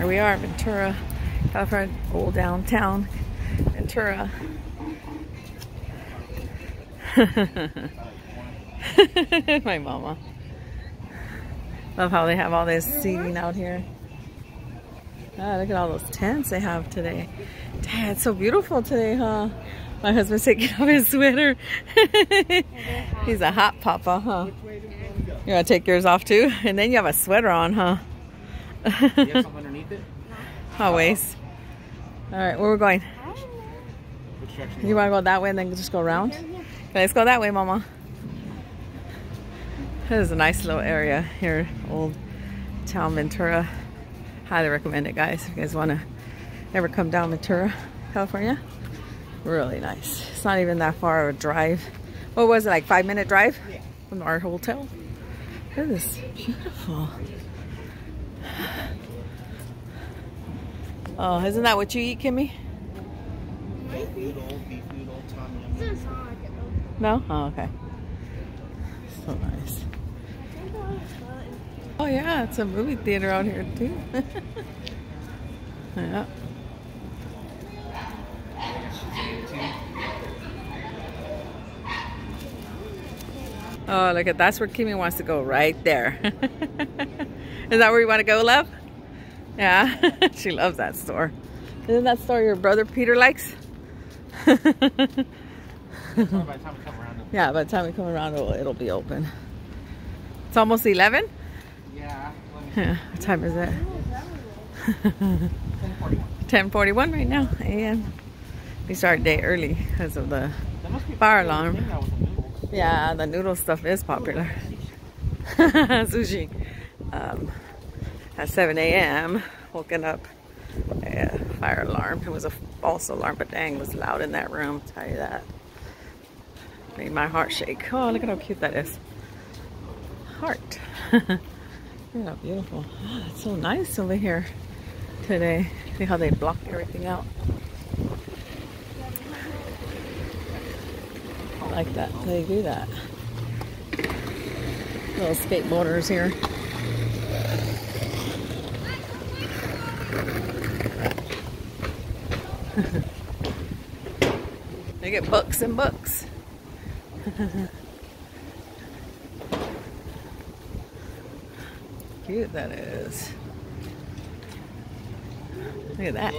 Here we are, Ventura, California, old downtown Ventura. My mama. Love how they have all this seating out here. Ah, look at all those tents they have today. Dad, it's so beautiful today, huh? My husband's taking off his sweater. He's a hot papa, huh? You want to take yours off too? And then you have a sweater on, huh? you have something underneath it? Always. All right, where we going? You want to go that way and then just go around? Let's go that way, Mama. This is a nice little area here, Old Town Ventura. Highly recommend it, guys. If you guys want to ever come down Ventura, California, really nice. It's not even that far of a drive. What was it, like five minute drive from our hotel? It is beautiful. Oh, isn't that what you eat, Kimmy? No? Oh, okay. So nice. Oh yeah, it's a movie theater out here too. yeah. Oh, look at that's where Kimmy wants to go, right there. Is that where you want to go, love? Yeah, she loves that store. Isn't that store your brother Peter likes? By the time we come around, Yeah, by the time we come around, it'll, it'll be open. It's almost 11? yeah, Yeah, what time is it? 1041. 10.41 right now, a.m. We start day early because of the That must be a fire alarm. thing now with the noodles. Yeah, the noodle stuff is popular. Sushi. Um, at 7 a.m., woken up, a fire alarm. It was a false alarm, but dang, was loud in that room, tell you that. Made my heart shake. Oh, look at how cute that is. Heart. look how beautiful. Oh, it's so nice over here today. See how they blocked everything out. I like that. They do that. Little skateboarders here. They get books and books. Cute that is. Look at that.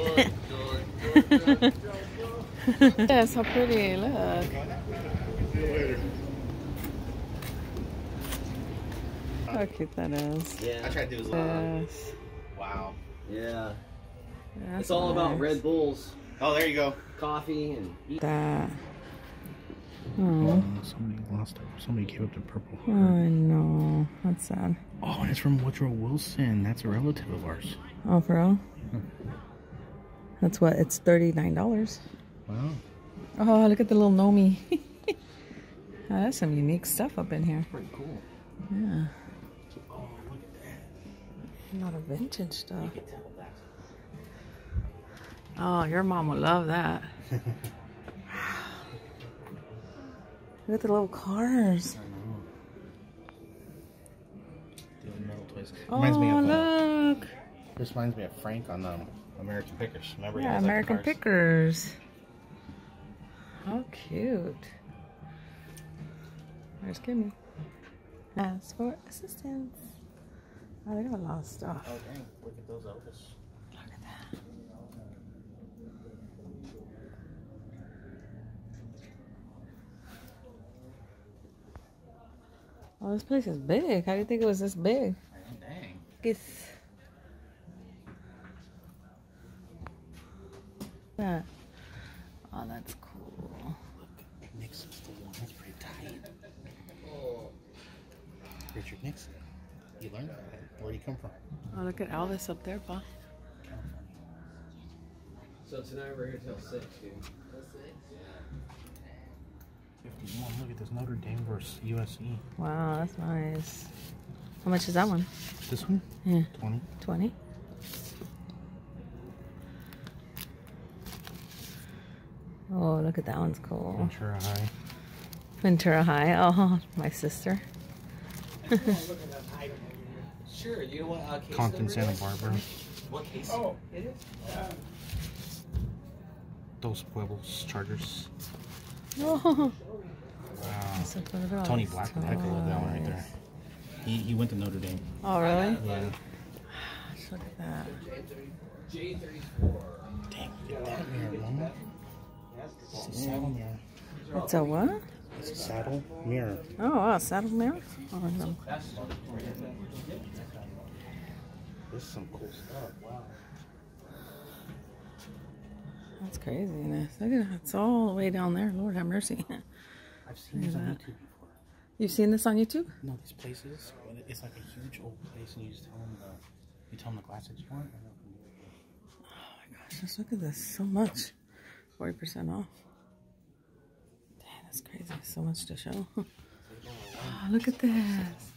That's how pretty. Look. How cute that is. I Yeah. tried to do as well. Yes. Wow. Yeah. That's It's all about. Red Bulls, Oh, there you go. coffee, and eat. That. Oh, somebody lost it. Somebody gave up the purple. I know. That's sad. Oh, and it's from Woodrow Wilson. That's a relative of ours. Oh, for real? Hmm. That's what? It's thirty-nine dollars. Wow. Oh, look at the little Nomi. oh, that's some unique stuff up in here. Pretty cool. Yeah, Oh, look at that. a lot of vintage stuff. You can tell that's Oh, your mom would love that. Look at the little cars. I know. The old metal toys. Oh, Reminds me of. Uh, look. this reminds me of Frank on um, American Pickers. Remember? Yeah, has, like, American? Pickers. How cute. Where's Kimmy? Ask for assistance. Oh, they got a lot of stuff. Oh dang! Look at those Elvis. Look at that. Oh, this place is big. How do you think it was this big? Oh, dang. Guess. That. Oh, that's cool. Nixon's the one. That's pretty tight. Richard Nixon. You learned that. Where'd he come from? Oh, look at Elvis up there, Pa. So tonight we're here till six, dude. 51. Look at this Notre Dame versus USC. Wow, that's nice. How much is that one? This one? Yeah, 20. 20. Oh, look at that one's cool. Ventura High. Ventura High. Oh, my sister. Sure, you know what? Uh, case Compton, Santa? Barbara. What case? Oh, it is? Dos Pueblos Chargers. Oh, Wow. that's a good one. Tony Blackman. I could love that one right there. He, he went to Notre Dame. Oh, really? Yeah. Look at that. Dang, at that mirror, mama. It's a saddle mirror. It's a what? It's a saddle mirror. Oh, wow, saddle mirror? Oh, no. This is some cool stuff. Wow. That's craziness. Look at it. It's all the way down there. Lord have mercy. I've seen this on that. YouTube before. You've seen this on YouTube? No, these places, it's like a huge old place, and you just tell them the, you tell them the glass that you want. and they'll come do it. Oh my gosh, just look at this. So much. 40% off. Dang, that's crazy. So much to show. Oh, look at this.